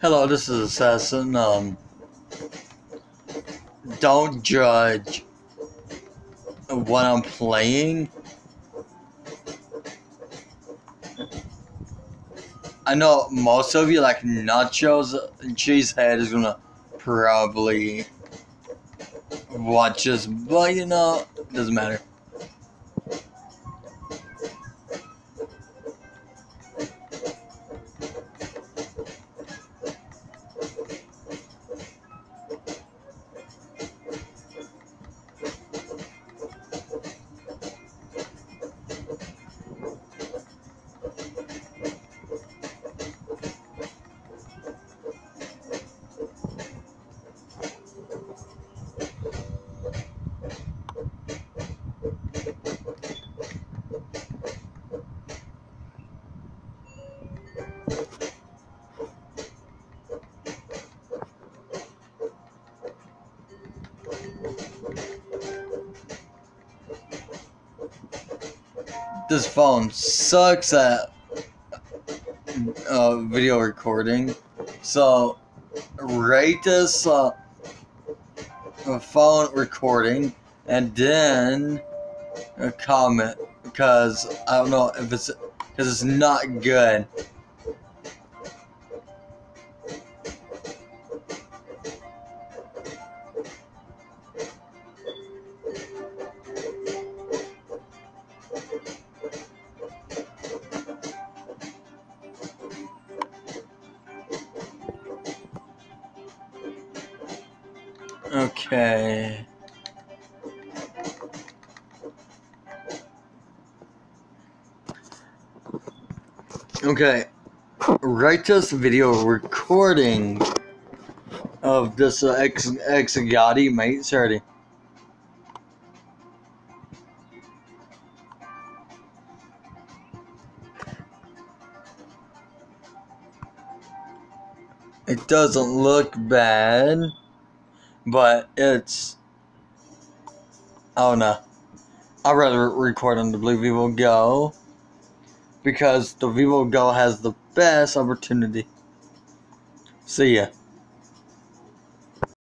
Hello, this is Assassin. Um, don't judge what I'm playing. I know most of you like nachos. Cheesehead is gonna probably watch this, but you know, doesn't matter. This phone sucks at uh, video recording. So rate this uh, phone recording and then a comment because I don't know if it's because it's not good. Okay. Okay. Write us video recording of this uh, ex Xgody mate. Sorry. It doesn't look bad but it's oh, don't know. I'd rather record on the BLU Vivo Go because the Vivo Go has the best opportunity. See ya.